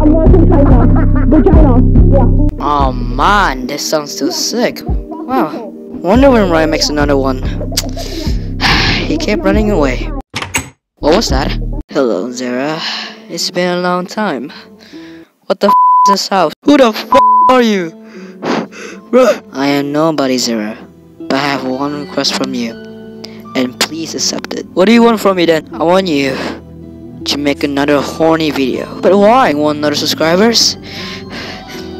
I'm. The China. Yeah. Oh man, this sounds too sick. Wow. Wonder when Ryan makes another one. he kept running away. What was that? Hello, Zera. It's been a long time. What the f is this house? Who the f are you? I am nobody, Zera. But I have one request from you. And please accept it. What do you want from me then? I want you to make another horny video. But why? You want another subscribers?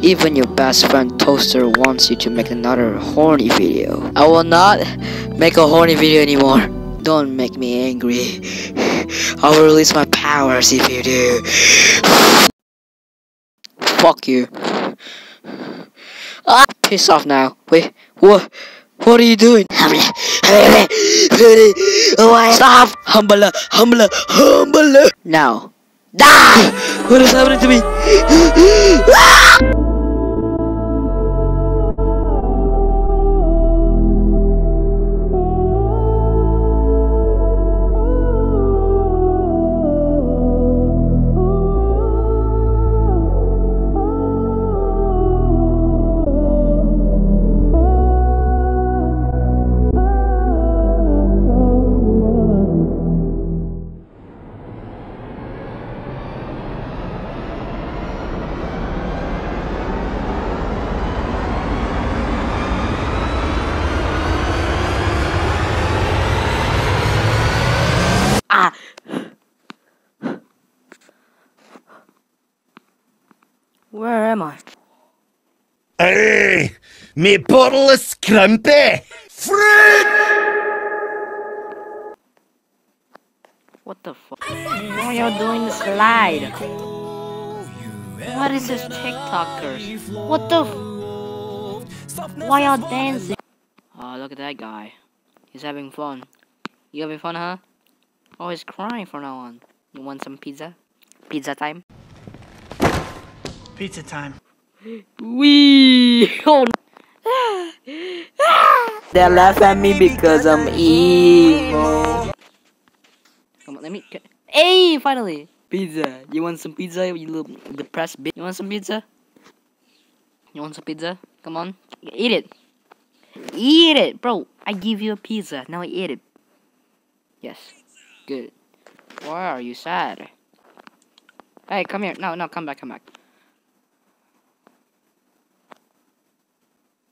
Even your best friend Toaster wants you to make another horny video. I will not make a horny video anymore. Don't make me angry. I will release my powers if you do. Fuck you. Ah, piss off now. Wait, what? What are you doing? Stop! Humble, humble, humble. Now, die! What is happening to me? Ah! Where am I? Hey, me bottle of scrumpy. Fruit. What the fuck? Why y'all doing the slide? What is this TikTokers? What the f- Why y'all dancing? Oh, look at that guy. He's having fun. You having fun, huh? Oh, he's crying from now on. You want some pizza? Pizza time? Pizza time. Wee! Oh, they laugh at me because I'm evil. Come on, let me. Hey, finally! Pizza. You want some pizza? You little depressed bitch. You want some pizza? You want some pizza? Come on, eat it. Eat it, bro. I give you a pizza. Now eat it. Yes. Good. Why are you sad? Hey, come here. No, no, come back, come back.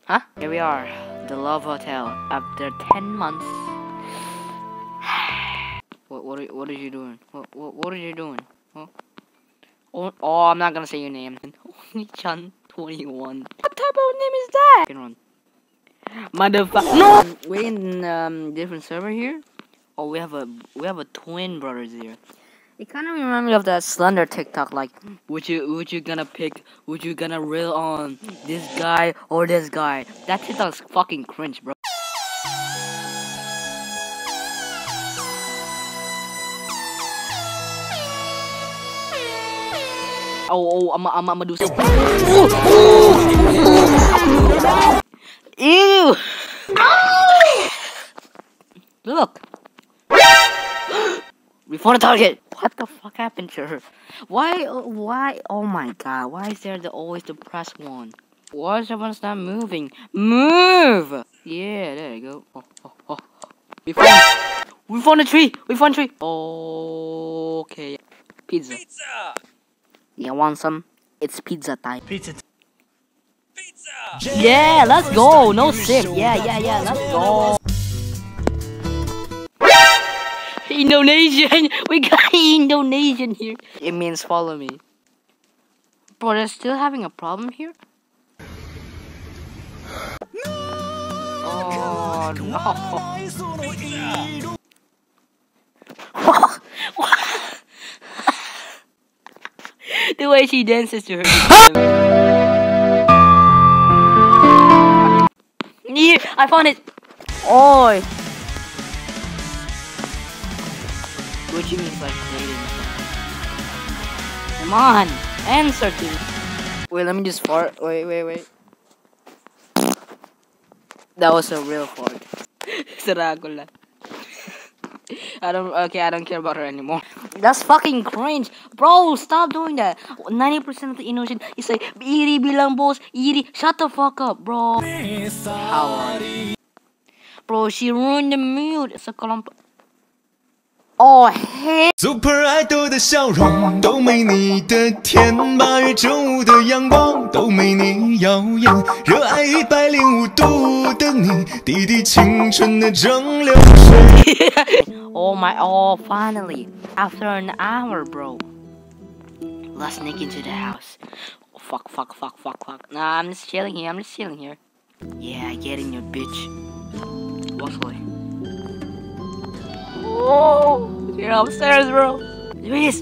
Huh? Here we are, the Love Hotel. After ten months. what? What? Are, what are you doing? What? What, what are you doing? Huh? Oh, oh, I'm not gonna say your name. Chan twenty one. What type of name is that? Can run. Motherfucker. No. We in um different server here. Oh, we have a we have a twin brothers here. It kind of reminds me of that Slender TikTok. Like, would you would you gonna pick? Would you gonna reel on this guy or this guy? That TikTok's fucking cringe, bro. Oh, oh, I'm, I'm, I'm gonna do something. Ew! Look. We found a target. What the fuck happened to her? Why? Why? Oh my god! Why is there the always depressed one? Why is everyone not moving? Move! Yeah, there you go. Oh, oh, oh. oh. We found. We found a tree. We found a tree. Okay. Pizza. Pizza. You want some? It's pizza time. Pizza. Pizza. Yeah, let's go. No sip. Yeah, yeah, yeah. Let's go. Indonesian. We got Indonesian here. It means follow me. Bro, they're still having a problem here? Oh no. the way she dances to her. Yeah, I found it. Oi. Gucci means like dating. Come on, answer to me. Wait, let me just fart. Wait, wait, wait. That was a real fart. Sara ko lang. I don't. Okay, I don't care about her anymore. That's fucking cringe, bro. Stop doing that. Ninety percent of the innocent is like iri bilang bos iri. Shut the fuck up, bro. How? are you? Bro, she ruined the mood. it's Sekolah. Oh hell. Super Idol 的笑容都没你的甜，八月正午的阳光都没你耀眼，热爱一百零五度的你，滴滴青春的蒸馏水。 Oh my, oh, finally. After an hour, bro. Let's sneak into the house. Oh, fuck, fuck, fuck, fuck, fuck. Nah, I'm just chilling here. I'm just chilling here. Yeah, get in your bitch. What's way? Whoa! You're upstairs, bro. Luis!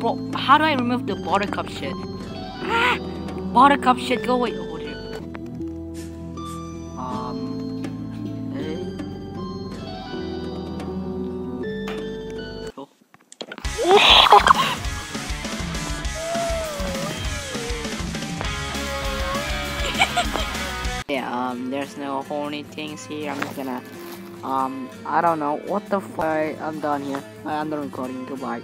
Bro, how do I remove the buttercup shit? Ah! Buttercup shit, go away. Oh, dear. Um. eh. Yeah, um, there's no horny things here. I'm just gonna, um, I don't know. What the fuck? I'm done here. I'm done recording. Goodbye.